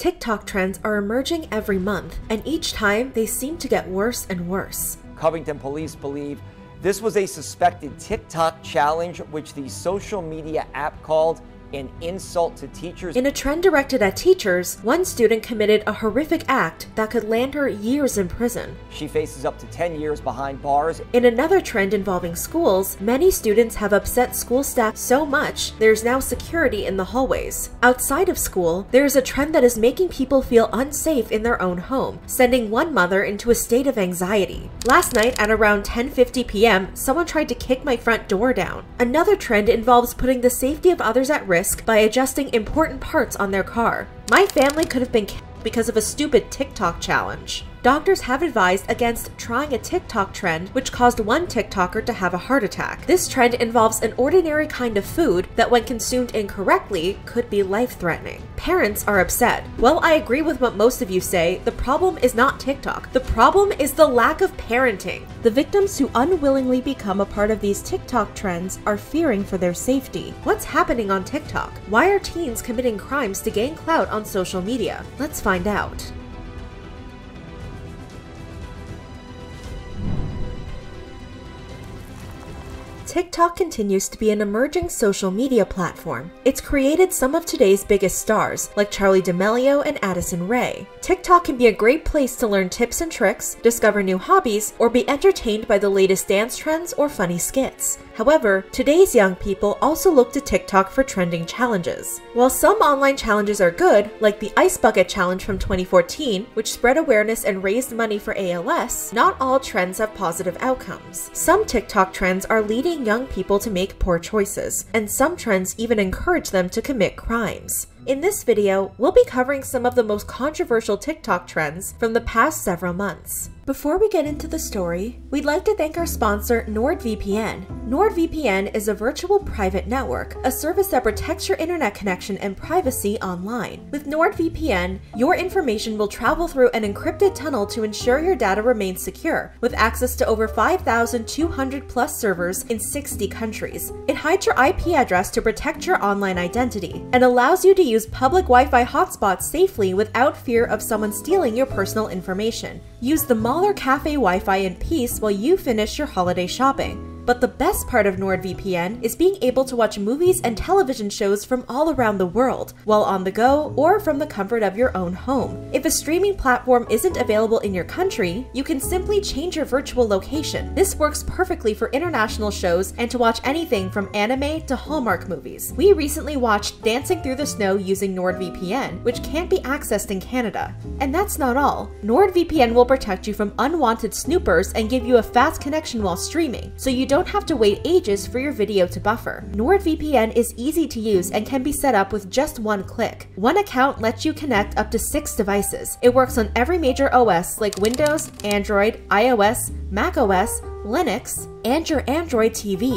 TikTok trends are emerging every month, and each time they seem to get worse and worse. Covington police believe this was a suspected TikTok challenge, which the social media app called an insult to teachers. In a trend directed at teachers, one student committed a horrific act that could land her years in prison. She faces up to 10 years behind bars. In another trend involving schools, many students have upset school staff so much there's now security in the hallways. Outside of school, there is a trend that is making people feel unsafe in their own home, sending one mother into a state of anxiety. Last night at around 10:50 p.m., someone tried to kick my front door down. Another trend involves putting the safety of others at risk risk by adjusting important parts on their car. My family could have been killed because of a stupid TikTok challenge doctors have advised against trying a TikTok trend which caused one TikToker to have a heart attack. This trend involves an ordinary kind of food that when consumed incorrectly could be life-threatening. Parents are upset. Well, I agree with what most of you say, the problem is not TikTok. The problem is the lack of parenting. The victims who unwillingly become a part of these TikTok trends are fearing for their safety. What's happening on TikTok? Why are teens committing crimes to gain clout on social media? Let's find out. TikTok continues to be an emerging social media platform. It's created some of today's biggest stars, like Charli D'Amelio and Addison Rae. TikTok can be a great place to learn tips and tricks, discover new hobbies, or be entertained by the latest dance trends or funny skits. However, today's young people also look to TikTok for trending challenges. While some online challenges are good, like the Ice Bucket Challenge from 2014, which spread awareness and raised money for ALS, not all trends have positive outcomes. Some TikTok trends are leading young people to make poor choices, and some trends even encourage them to commit crimes. In this video, we'll be covering some of the most controversial TikTok trends from the past several months. Before we get into the story, we'd like to thank our sponsor, NordVPN. NordVPN is a virtual private network, a service that protects your internet connection and privacy online. With NordVPN, your information will travel through an encrypted tunnel to ensure your data remains secure, with access to over 5,200 plus servers in 60 countries. It hides your IP address to protect your online identity, and allows you to use public Wi-Fi hotspots safely without fear of someone stealing your personal information. Use the Mahler Cafe Wi-Fi in peace while you finish your holiday shopping. But the best part of NordVPN is being able to watch movies and television shows from all around the world, while on the go or from the comfort of your own home. If a streaming platform isn't available in your country, you can simply change your virtual location. This works perfectly for international shows and to watch anything from anime to Hallmark movies. We recently watched Dancing Through the Snow using NordVPN, which can't be accessed in Canada. And that's not all. NordVPN will protect you from unwanted snoopers and give you a fast connection while streaming, so you don't have to wait ages for your video to buffer. NordVPN is easy to use and can be set up with just one click. One account lets you connect up to six devices. It works on every major OS like Windows, Android, iOS, macOS, Linux, and your Android TV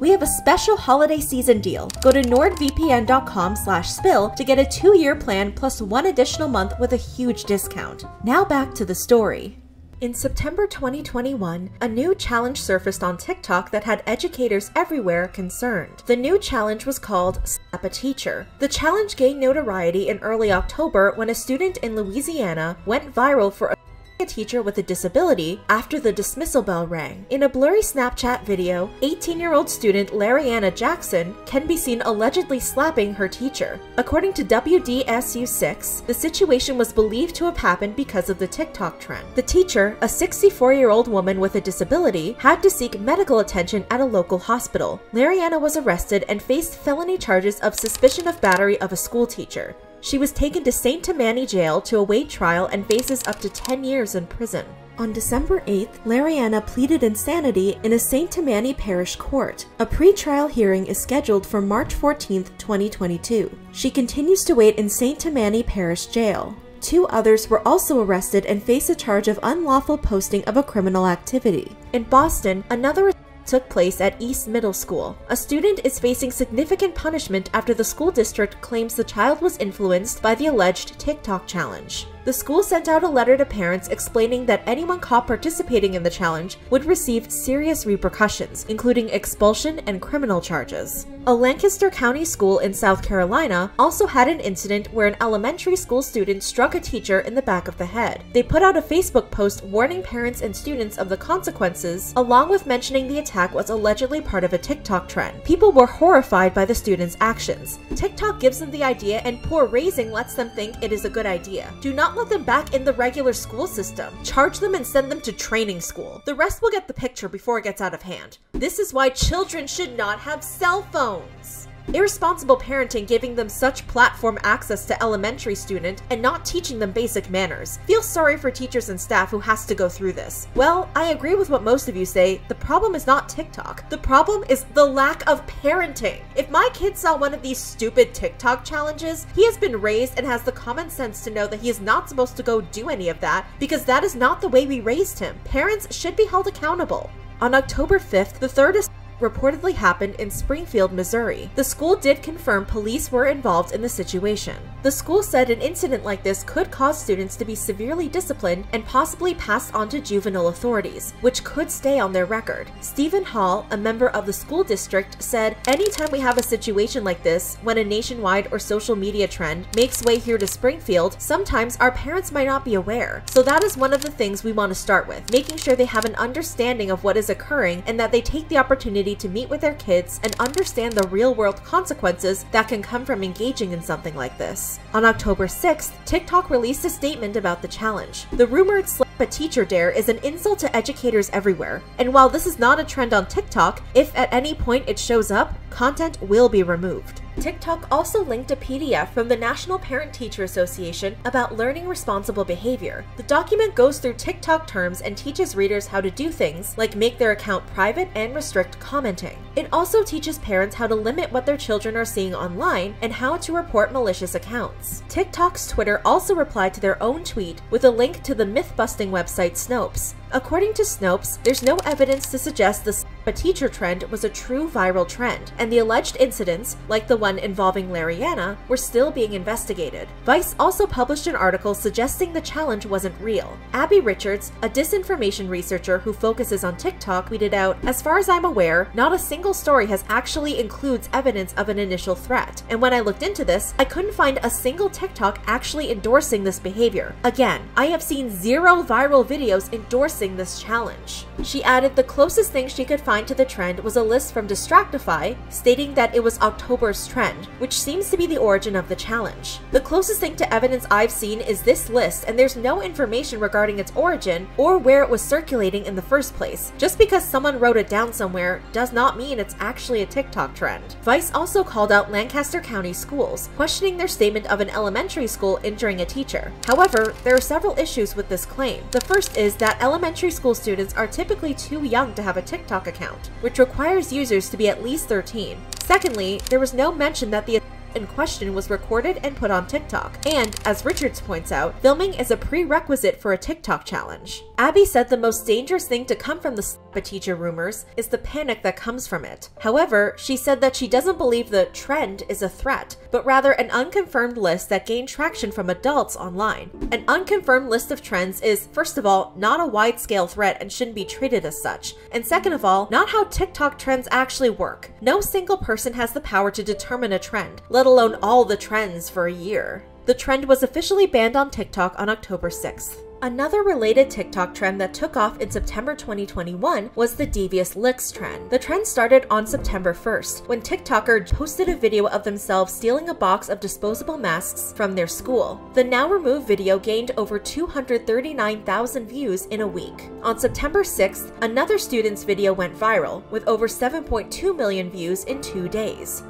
we have a special holiday season deal. Go to nordvpn.com slash spill to get a two-year plan plus one additional month with a huge discount. Now back to the story. In September 2021, a new challenge surfaced on TikTok that had educators everywhere concerned. The new challenge was called Slap a Teacher. The challenge gained notoriety in early October when a student in Louisiana went viral for a teacher with a disability after the dismissal bell rang. In a blurry Snapchat video, 18-year-old student Lariana Jackson can be seen allegedly slapping her teacher. According to WDSU6, the situation was believed to have happened because of the TikTok trend. The teacher, a 64-year-old woman with a disability, had to seek medical attention at a local hospital. Lariana was arrested and faced felony charges of suspicion of battery of a schoolteacher. She was taken to St. Tammany Jail to await trial and faces up to 10 years in prison. On December 8th, Lariana pleaded insanity in a St. Tammany Parish court. A pre-trial hearing is scheduled for March 14, 2022. She continues to wait in St. Tammany Parish Jail. Two others were also arrested and face a charge of unlawful posting of a criminal activity. In Boston, another took place at East Middle School. A student is facing significant punishment after the school district claims the child was influenced by the alleged TikTok challenge. The school sent out a letter to parents explaining that anyone caught participating in the challenge would receive serious repercussions, including expulsion and criminal charges. A Lancaster County school in South Carolina also had an incident where an elementary school student struck a teacher in the back of the head. They put out a Facebook post warning parents and students of the consequences, along with mentioning the attack was allegedly part of a TikTok trend. People were horrified by the students' actions. TikTok gives them the idea and poor raising lets them think it is a good idea. Do not let them back in the regular school system. Charge them and send them to training school. The rest will get the picture before it gets out of hand. This is why children should not have cell phones. Irresponsible parenting giving them such platform access to elementary student and not teaching them basic manners. Feel sorry for teachers and staff who has to go through this. Well, I agree with what most of you say. The problem is not TikTok. The problem is the lack of parenting. If my kid saw one of these stupid TikTok challenges, he has been raised and has the common sense to know that he is not supposed to go do any of that because that is not the way we raised him. Parents should be held accountable. On October 5th, the third reportedly happened in Springfield, Missouri. The school did confirm police were involved in the situation. The school said an incident like this could cause students to be severely disciplined and possibly passed on to juvenile authorities, which could stay on their record. Stephen Hall, a member of the school district, said, Anytime we have a situation like this, when a nationwide or social media trend makes way here to Springfield, sometimes our parents might not be aware. So that is one of the things we want to start with, making sure they have an understanding of what is occurring and that they take the opportunity to meet with their kids and understand the real world consequences that can come from engaging in something like this. On October 6th, TikTok released a statement about the challenge. The rumored slap a teacher dare is an insult to educators everywhere, and while this is not a trend on TikTok, if at any point it shows up, content will be removed. TikTok also linked a PDF from the National Parent Teacher Association about learning responsible behavior. The document goes through TikTok terms and teaches readers how to do things like make their account private and restrict commenting. It also teaches parents how to limit what their children are seeing online and how to report malicious accounts. TikTok's Twitter also replied to their own tweet with a link to the myth busting website Snopes. According to Snopes, there's no evidence to suggest the a teacher trend was a true viral trend, and the alleged incidents, like the one involving Lariana, were still being investigated. Vice also published an article suggesting the challenge wasn't real. Abby Richards, a disinformation researcher who focuses on TikTok, tweeted out, As far as I'm aware, not a single story has actually includes evidence of an initial threat, and when I looked into this, I couldn't find a single TikTok actually endorsing this behavior. Again, I have seen zero viral videos endorsing this challenge. She added the closest thing she could find to the trend was a list from Distractify stating that it was October's trend, which seems to be the origin of the challenge. The closest thing to evidence I've seen is this list, and there's no information regarding its origin or where it was circulating in the first place. Just because someone wrote it down somewhere does not mean it's actually a TikTok trend. Vice also called out Lancaster County schools, questioning their statement of an elementary school injuring a teacher. However, there are several issues with this claim. The first is that elementary school students are typically too young to have a TikTok account account, which requires users to be at least 13. Secondly, there was no mention that the in question was recorded and put on TikTok. And, as Richards points out, filming is a prerequisite for a TikTok challenge. Abby said the most dangerous thing to come from the slap a teacher rumors is the panic that comes from it. However, she said that she doesn't believe the trend is a threat, but rather an unconfirmed list that gained traction from adults online. An unconfirmed list of trends is, first of all, not a wide scale threat and shouldn't be treated as such. And second of all, not how TikTok trends actually work. No single person has the power to determine a trend, let alone all the trends for a year. The trend was officially banned on TikTok on October 6th. Another related TikTok trend that took off in September 2021 was the devious licks trend. The trend started on September 1st, when TikToker posted a video of themselves stealing a box of disposable masks from their school. The now removed video gained over 239,000 views in a week. On September 6th, another student's video went viral, with over 7.2 million views in two days.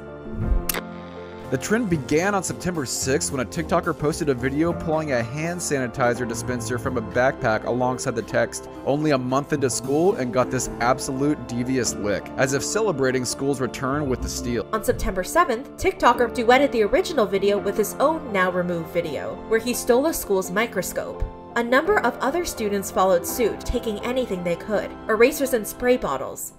The trend began on September 6th when a TikToker posted a video pulling a hand sanitizer dispenser from a backpack alongside the text, only a month into school, and got this absolute devious lick, as if celebrating school's return with the steal. On September 7th, TikToker duetted the original video with his own now removed video, where he stole a school's microscope. A number of other students followed suit, taking anything they could erasers and spray bottles,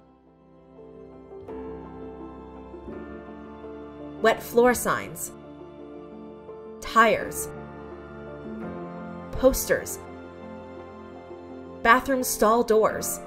wet floor signs, tires, posters, bathroom stall doors.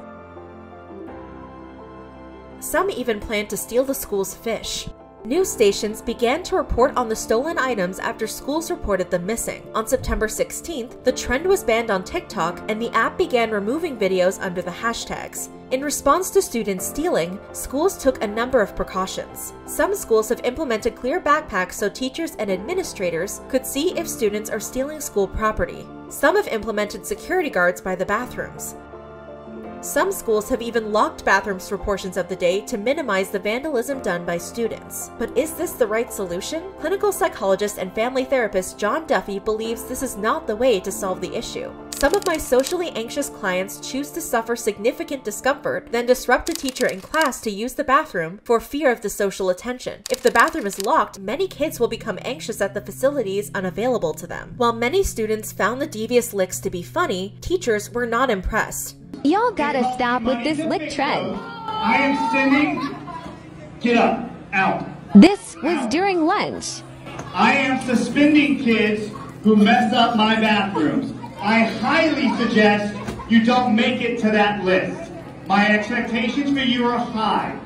Some even plan to steal the school's fish. News stations began to report on the stolen items after schools reported them missing. On September 16th, the trend was banned on TikTok and the app began removing videos under the hashtags. In response to students stealing, schools took a number of precautions. Some schools have implemented clear backpacks so teachers and administrators could see if students are stealing school property. Some have implemented security guards by the bathrooms. Some schools have even locked bathrooms for portions of the day to minimize the vandalism done by students. But is this the right solution? Clinical psychologist and family therapist John Duffy believes this is not the way to solve the issue. Some of my socially anxious clients choose to suffer significant discomfort, then disrupt a teacher in class to use the bathroom for fear of the social attention. If the bathroom is locked, many kids will become anxious at the facilities unavailable to them. While many students found the devious licks to be funny, teachers were not impressed. Y'all gotta stop with this lick trend. I am sending. Get up. Out. This was during lunch. I am suspending kids who mess up my bathrooms. I highly suggest you don't make it to that list. My expectations for you are high.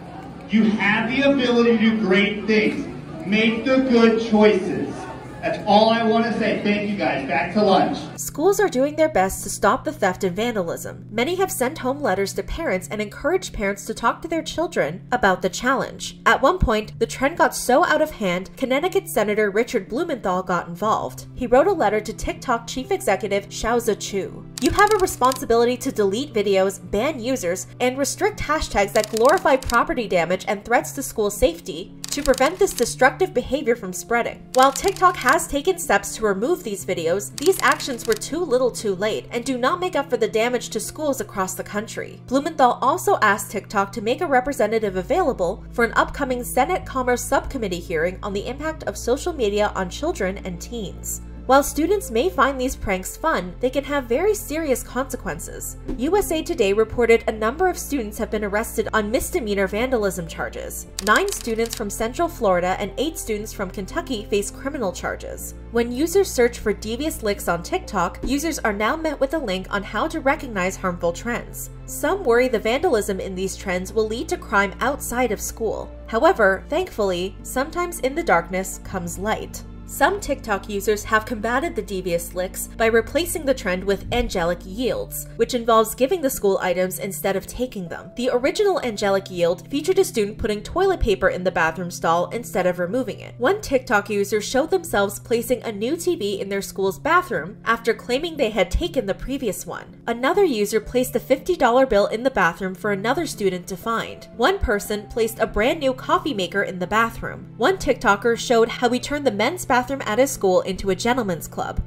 You have the ability to do great things. Make the good choices. That's all I want to say. Thank you guys. Back to lunch. Schools are doing their best to stop the theft and vandalism. Many have sent home letters to parents and encouraged parents to talk to their children about the challenge. At one point, the trend got so out of hand, Connecticut Senator Richard Blumenthal got involved. He wrote a letter to TikTok chief executive Shou Zi Chew. You have a responsibility to delete videos, ban users, and restrict hashtags that glorify property damage and threats to school safety to prevent this destructive behavior from spreading. While TikTok has taken steps to remove these videos, these actions were too little too late and do not make up for the damage to schools across the country. Blumenthal also asked TikTok to make a representative available for an upcoming Senate Commerce Subcommittee hearing on the impact of social media on children and teens. While students may find these pranks fun, they can have very serious consequences. USA Today reported a number of students have been arrested on misdemeanor vandalism charges. Nine students from Central Florida and eight students from Kentucky face criminal charges. When users search for devious licks on TikTok, users are now met with a link on how to recognize harmful trends. Some worry the vandalism in these trends will lead to crime outside of school. However, thankfully, sometimes in the darkness comes light. Some TikTok users have combated the devious licks by replacing the trend with angelic yields, which involves giving the school items instead of taking them. The original angelic yield featured a student putting toilet paper in the bathroom stall instead of removing it. One TikTok user showed themselves placing a new TV in their school's bathroom after claiming they had taken the previous one. Another user placed a $50 bill in the bathroom for another student to find. One person placed a brand new coffee maker in the bathroom. One TikToker showed how he turned the men's bathroom bathroom at his school into a gentleman's club.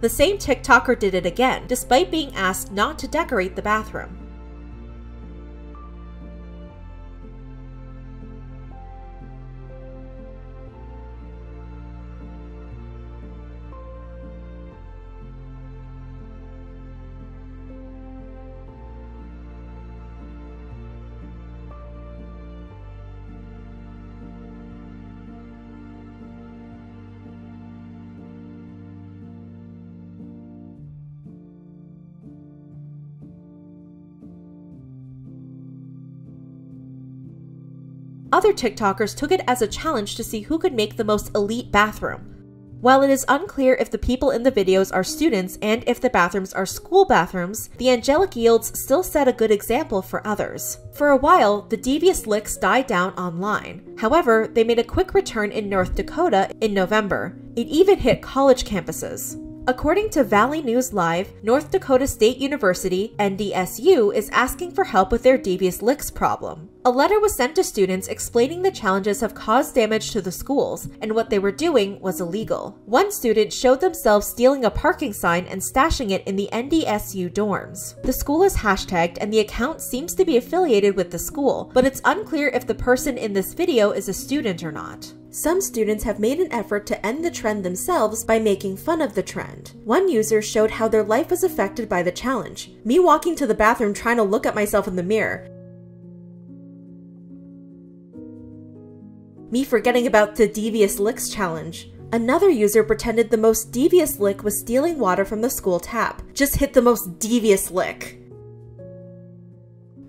The same TikToker did it again, despite being asked not to decorate the bathroom. Other TikTokers took it as a challenge to see who could make the most elite bathroom. While it is unclear if the people in the videos are students and if the bathrooms are school bathrooms, the angelic yields still set a good example for others. For a while, the devious licks died down online. However, they made a quick return in North Dakota in November. It even hit college campuses. According to Valley News Live, North Dakota State University, NDSU, is asking for help with their devious licks problem. A letter was sent to students explaining the challenges have caused damage to the schools and what they were doing was illegal. One student showed themselves stealing a parking sign and stashing it in the NDSU dorms. The school is hashtagged and the account seems to be affiliated with the school, but it's unclear if the person in this video is a student or not. Some students have made an effort to end the trend themselves by making fun of the trend. One user showed how their life was affected by the challenge. Me walking to the bathroom trying to look at myself in the mirror. Me forgetting about the Devious Licks challenge. Another user pretended the most devious lick was stealing water from the school tap. Just hit the most devious lick.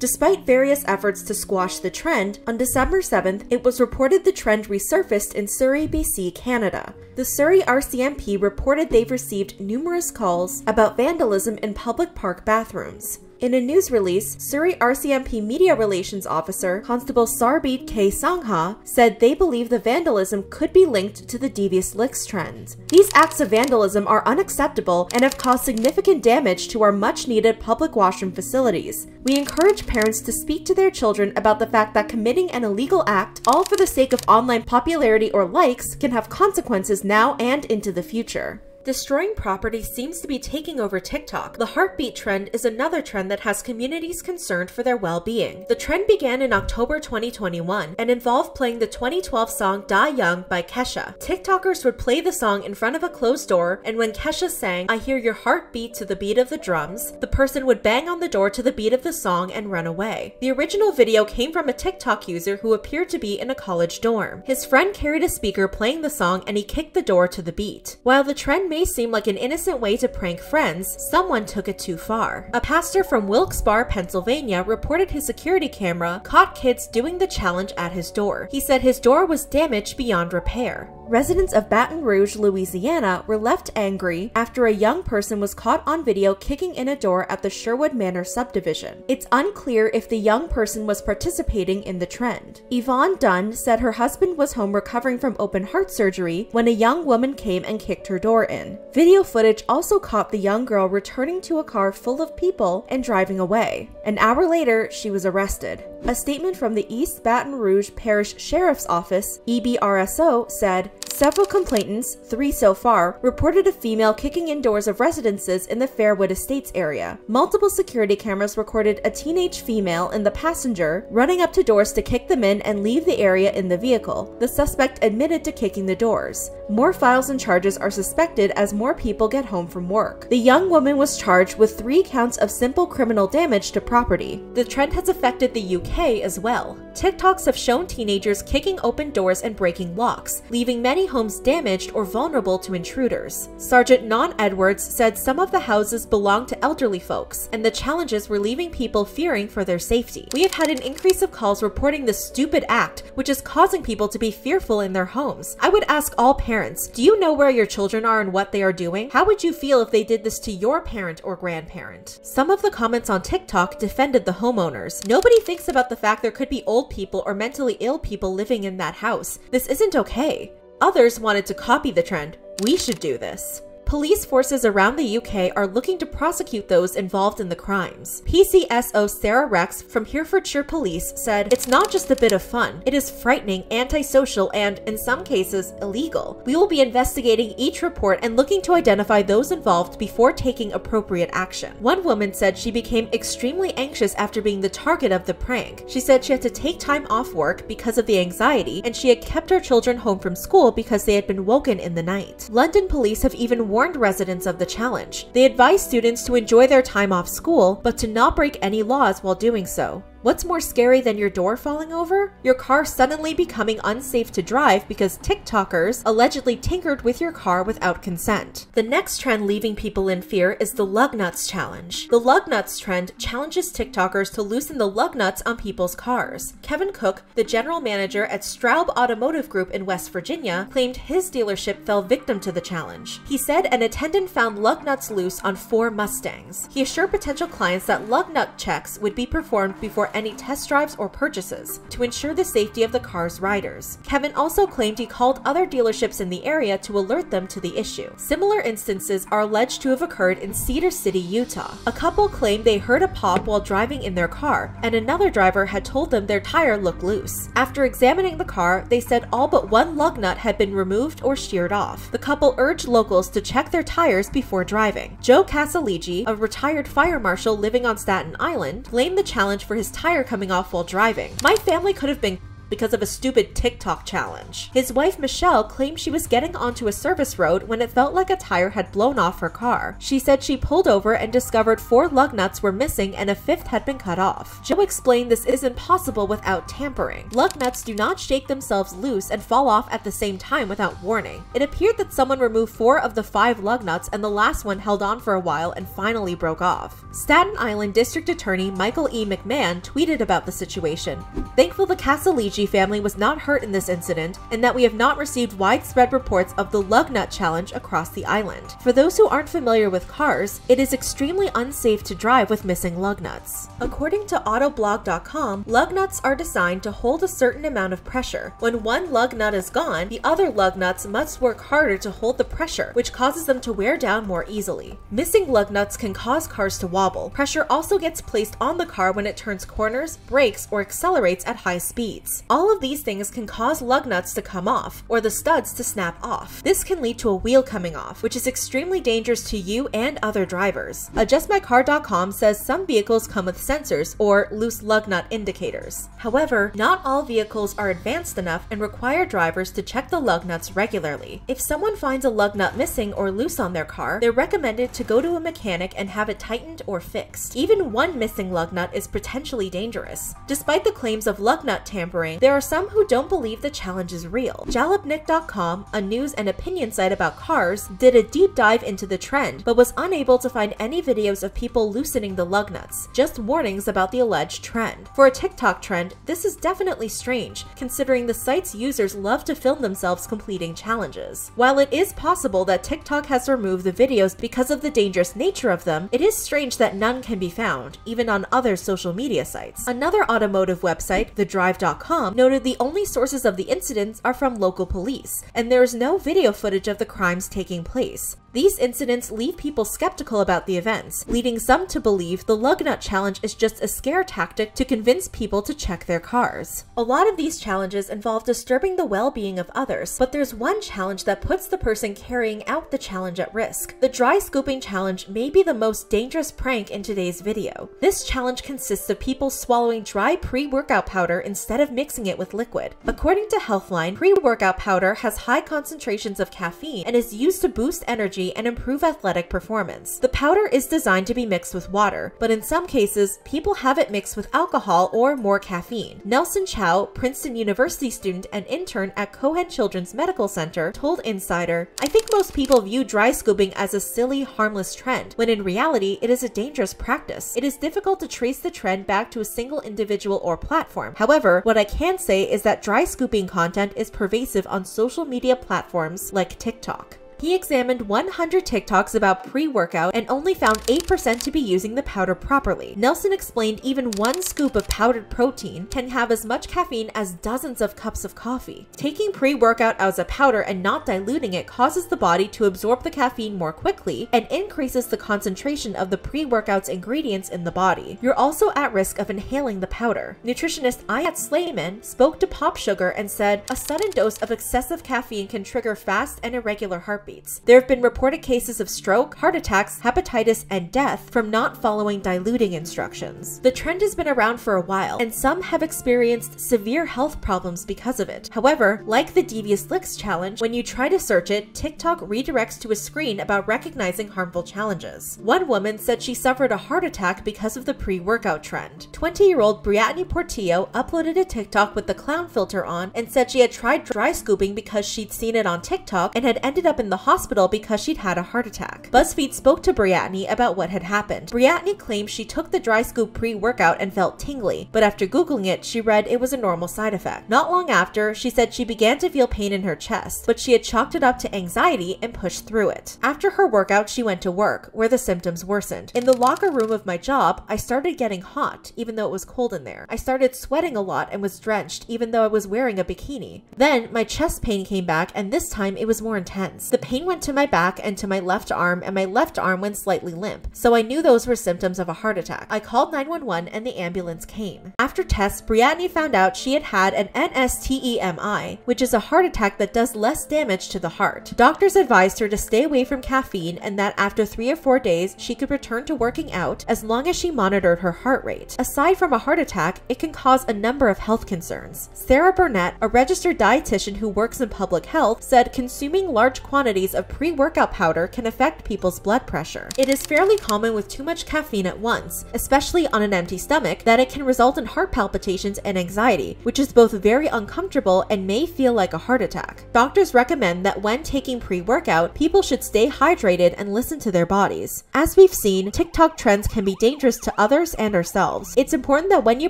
Despite various efforts to squash the trend, on December 7th, it was reported the trend resurfaced in Surrey, BC, Canada. The Surrey RCMP reported they've received numerous calls about vandalism in public park bathrooms. In a news release, Surrey RCMP Media Relations Officer Constable Sarbjit K. Sangha said they believe the vandalism could be linked to the devious licks trend. These acts of vandalism are unacceptable and have caused significant damage to our much needed public washroom facilities. We encourage parents to speak to their children about the fact that committing an illegal act, all for the sake of online popularity or likes, can have consequences now and into the future. Destroying property seems to be taking over TikTok. The heartbeat trend is another trend that has communities concerned for their well-being. The trend began in October 2021 and involved playing the 2012 song Die Young by Kesha. TikTokers would play the song in front of a closed door and when Kesha sang I hear your heart beat to the beat of the drums, the person would bang on the door to the beat of the song and run away. The original video came from a TikTok user who appeared to be in a college dorm. His friend carried a speaker playing the song and he kicked the door to the beat. While the trend may seem like an innocent way to prank friends, someone took it too far. A pastor from Wilkes-Barre, Pennsylvania reported his security camera caught kids doing the challenge at his door. He said his door was damaged beyond repair. Residents of Baton Rouge, Louisiana were left angry after a young person was caught on video kicking in a door at the Sherwood Manor subdivision. It's unclear if the young person was participating in the trend. Yvonne Dunn said her husband was home recovering from open heart surgery when a young woman came and kicked her door in. Video footage also caught the young girl returning to a car full of people and driving away. An hour later, she was arrested. A statement from the East Baton Rouge Parish Sheriff's Office, EBRSO, said, Several complainants, three so far, reported a female kicking in doors of residences in the Fairwood Estates area. Multiple security cameras recorded a teenage female in the passenger running up to doors to kick them in and leave the area in the vehicle. The suspect admitted to kicking the doors. More files and charges are suspected as more people get home from work. The young woman was charged with three counts of simple criminal damage to property. The trend has affected the UK as well. TikToks have shown teenagers kicking open doors and breaking locks, leaving many homes damaged or vulnerable to intruders. Sergeant Non Edwards said some of the houses belong to elderly folks, and the challenges were leaving people fearing for their safety. We have had an increase of calls reporting this stupid act, which is causing people to be fearful in their homes. I would ask all parents, do you know where your children are and what they are doing? How would you feel if they did this to your parent or grandparent? Some of the comments on TikTok defended the homeowners. Nobody thinks about the fact there could be old people or mentally ill people living in that house. This isn't okay. Others wanted to copy the trend. We should do this. Police forces around the UK are looking to prosecute those involved in the crimes. PCSO Sarah Rex from Herefordshire Police said, It's not just a bit of fun, it is frightening, antisocial, and, in some cases, illegal. We will be investigating each report and looking to identify those involved before taking appropriate action. One woman said she became extremely anxious after being the target of the prank. She said she had to take time off work because of the anxiety, and she had kept her children home from school because they had been woken in the night. London police have even warned warned residents of the challenge. They advised students to enjoy their time off school, but to not break any laws while doing so. What's more scary than your door falling over? Your car suddenly becoming unsafe to drive because TikTokers allegedly tinkered with your car without consent. The next trend leaving people in fear is the lug nuts challenge. The lug nuts trend challenges TikTokers to loosen the lug nuts on people's cars. Kevin Cook, the general manager at Straub Automotive Group in West Virginia, claimed his dealership fell victim to the challenge. He said an attendant found lug nuts loose on four Mustangs. He assured potential clients that lug nut checks would be performed before any test drives or purchases to ensure the safety of the car's riders. Kevin also claimed he called other dealerships in the area to alert them to the issue. Similar instances are alleged to have occurred in Cedar City, Utah. A couple claimed they heard a pop while driving in their car, and another driver had told them their tire looked loose. After examining the car, they said all but one lug nut had been removed or sheared off. The couple urged locals to check their tires before driving. Joe Casaligi, a retired fire marshal living on Staten Island, blamed the challenge for his tire coming off while driving. My family could have been because of a stupid TikTok challenge. His wife Michelle claimed she was getting onto a service road when it felt like a tire had blown off her car. She said she pulled over and discovered four lug nuts were missing and a fifth had been cut off. Joe explained this isn't possible without tampering. Lug nuts do not shake themselves loose and fall off at the same time without warning. It appeared that someone removed four of the five lug nuts and the last one held on for a while and finally broke off. Staten Island District Attorney Michael E. McMahon tweeted about the situation. Thankful the Casaligi family was not hurt in this incident and that we have not received widespread reports of the lug nut challenge across the island. For those who aren't familiar with cars, it is extremely unsafe to drive with missing lug nuts. According to autoblog.com, lug nuts are designed to hold a certain amount of pressure. When one lug nut is gone, the other lug nuts must work harder to hold the pressure, which causes them to wear down more easily. Missing lug nuts can cause cars to wobble. Pressure also gets placed on the car when it turns corners, brakes, or accelerates at high speeds. All of these things can cause lug nuts to come off, or the studs to snap off. This can lead to a wheel coming off, which is extremely dangerous to you and other drivers. AdjustMyCar.com says some vehicles come with sensors, or loose lug nut indicators. However, not all vehicles are advanced enough and require drivers to check the lug nuts regularly. If someone finds a lug nut missing or loose on their car, they're recommended to go to a mechanic and have it tightened or fixed. Even one missing lug nut is potentially dangerous. Despite the claims of lug nut tampering, there are some who don't believe the challenge is real. Jalopnik.com, a news and opinion site about cars, did a deep dive into the trend, but was unable to find any videos of people loosening the lug nuts, just warnings about the alleged trend. For a TikTok trend, this is definitely strange, considering the site's users love to film themselves completing challenges. While it is possible that TikTok has removed the videos because of the dangerous nature of them, it is strange that none can be found, even on other social media sites. Another automotive website, TheDrive.com, noted the only sources of the incidents are from local police, and there is no video footage of the crimes taking place. These incidents leave people skeptical about the events, leading some to believe the lug nut challenge is just a scare tactic to convince people to check their cars. A lot of these challenges involve disturbing the well-being of others, but there's one challenge that puts the person carrying out the challenge at risk. The dry scooping challenge may be the most dangerous prank in today's video. This challenge consists of people swallowing dry pre-workout powder instead of mixing it with liquid. According to Healthline, pre-workout powder has high concentrations of caffeine and is used to boost energy and improve athletic performance. The powder is designed to be mixed with water, but in some cases, people have it mixed with alcohol or more caffeine. Nelson Chow, Princeton University student and intern at Cohen Children's Medical Center, told Insider, I think most people view dry scooping as a silly, harmless trend, when in reality, it is a dangerous practice. It is difficult to trace the trend back to a single individual or platform. However, what I can say is that dry scooping content is pervasive on social media platforms like TikTok. He examined 100 TikToks about pre-workout and only found 8% to be using the powder properly. Nelson explained even one scoop of powdered protein can have as much caffeine as dozens of cups of coffee. Taking pre-workout as a powder and not diluting it causes the body to absorb the caffeine more quickly and increases the concentration of the pre-workout's ingredients in the body. You're also at risk of inhaling the powder. Nutritionist Ayat Slayman spoke to Pop Sugar and said, a sudden dose of excessive caffeine can trigger fast and irregular heartbeat heartbeats. There have been reported cases of stroke, heart attacks, hepatitis, and death from not following diluting instructions. The trend has been around for a while, and some have experienced severe health problems because of it. However, like the Devious Licks challenge, when you try to search it, TikTok redirects to a screen about recognizing harmful challenges. One woman said she suffered a heart attack because of the pre-workout trend. 20-year-old Briatney Portillo uploaded a TikTok with the clown filter on and said she had tried dry scooping because she'd seen it on TikTok and had ended up in the hospital because she'd had a heart attack. BuzzFeed spoke to Briatney about what had happened. Briatney claimed she took the dry scoop pre-workout and felt tingly, but after googling it, she read it was a normal side effect. Not long after, she said she began to feel pain in her chest, but she had chalked it up to anxiety and pushed through it. After her workout, she went to work, where the symptoms worsened. In the locker room of my job, I started getting hot, even though it was cold in there. I started sweating a lot and was drenched, even though I was wearing a bikini. Then, my chest pain came back, and this time it was more intense. The pain went to my back and to my left arm, and my left arm went slightly limp, so I knew those were symptoms of a heart attack. I called 911 and the ambulance came. After tests, Briatney found out she had had an NSTEMI, which is a heart attack that does less damage to the heart. Doctors advised her to stay away from caffeine and that after three or four days, she could return to working out as long as she monitored her heart rate. Aside from a heart attack, it can cause a number of health concerns. Sarah Burnett, a registered dietitian who works in public health, said consuming large quantities of pre-workout powder can affect people's blood pressure. It is fairly common with too much caffeine at once, especially on an empty stomach, that it can result in heart palpitations and anxiety, which is both very uncomfortable and may feel like a heart attack. Doctors recommend that when taking pre-workout, people should stay hydrated and listen to their bodies. As we've seen, TikTok trends can be dangerous to others and ourselves. It's important that when you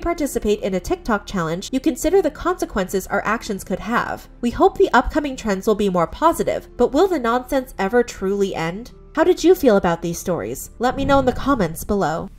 participate in a TikTok challenge, you consider the consequences our actions could have. We hope the upcoming trends will be more positive, but will the nonsense ever truly end? How did you feel about these stories? Let me know in the comments below.